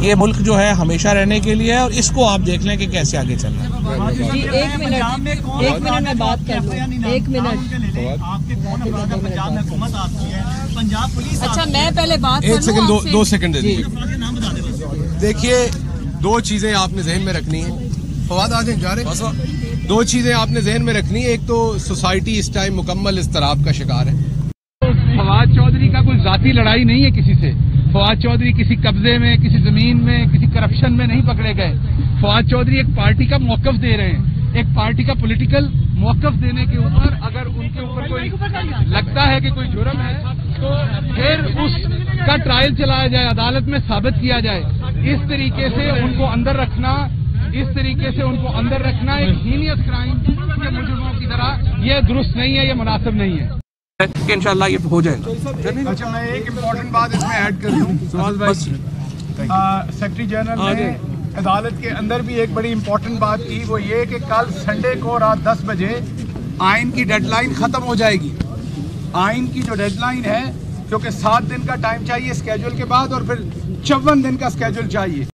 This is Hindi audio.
ये मुल्क जो है हमेशा रहने के लिए है और इसको आप देख लें कि कैसे आगे चलना है। जी एक मिनट एक मिनट में बात कर लूँ। एक मिनट। आपके कौन अपराध पंजाब में हुकूमत आपकी पंजाब पुलिस अच्छा मैं पहले बात एक सेकंड दो सेकंड दे दीजिए। देखिए दो चीज़ें आपने जहन में रखनी है। फवाद आ जा रहे दो चीज़ें आपने जहन में रखनी है। एक तो सोसाइटी इस टाइम मुकम्मल इस तरह का शिकार है। कोई जाती लड़ाई नहीं है किसी से। फवाद चौधरी किसी कब्जे में, किसी ज़मीन में, किसी करप्शन में नहीं पकड़े गए। फवाद चौधरी एक पार्टी का मौकफ दे रहे हैं। एक पार्टी का पॉलिटिकल मौकफ देने के ऊपर अगर उनके ऊपर कोई लगता है कि कोई जुर्म है तो फिर उसका ट्रायल चलाया जाए, अदालत में साबित किया जाए। इस तरीके से उनको अंदर रखना, इस तरीके से उनको अंदर रखना एक हीनियस क्राइम के मुजरमों की तरह यह दुरुस्त नहीं है यह मुनासिब नहीं है। कि इंशाल्लाह ये हो जाएगा। अच्छा मैं एक इम्पोर्टेंट बात इसमें ऐड कर दूँ। सेक्रेटरी जनरल ने अदालत के अंदर भी एक बड़ी इम्पोर्टेंट बात की वो ये कि कल संडे को रात 10 बजे आइन की डेडलाइन ख़त्म हो जाएगी। आइन की जो डेडलाइन है क्योंकि सात दिन का टाइम चाहिए स्केजूल के बाद और फिर चौवन दिन का स्केजूल चाहिए।